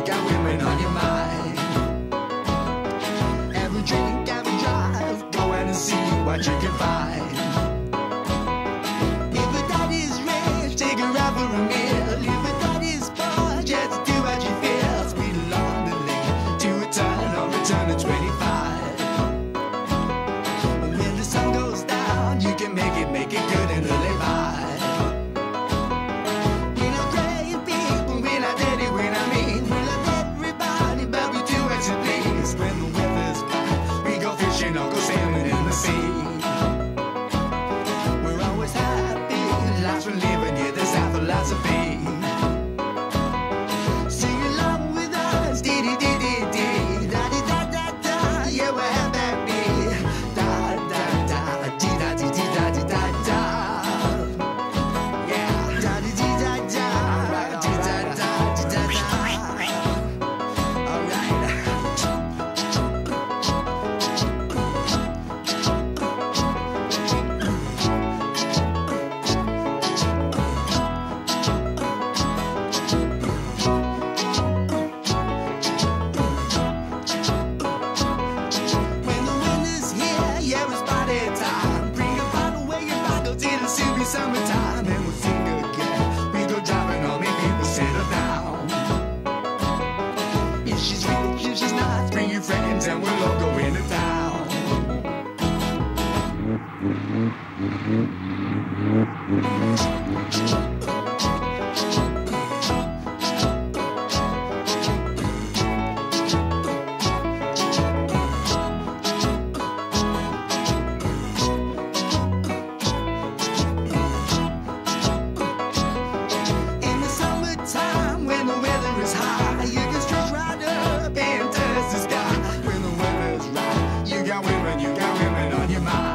you got women on your mind. Every drink, every drive, go out and see what you can find. If a thought is rich, take a ride for a meal. If a thought is poor, just do what you feel. Speed along the lane to a turn or return at 25. When the sun goes down, you can make it, make it good enough. she's with she's not. Bring your friends and we'll all go in. you got women on your mind.